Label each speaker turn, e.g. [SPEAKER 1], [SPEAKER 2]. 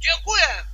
[SPEAKER 1] 绝不会。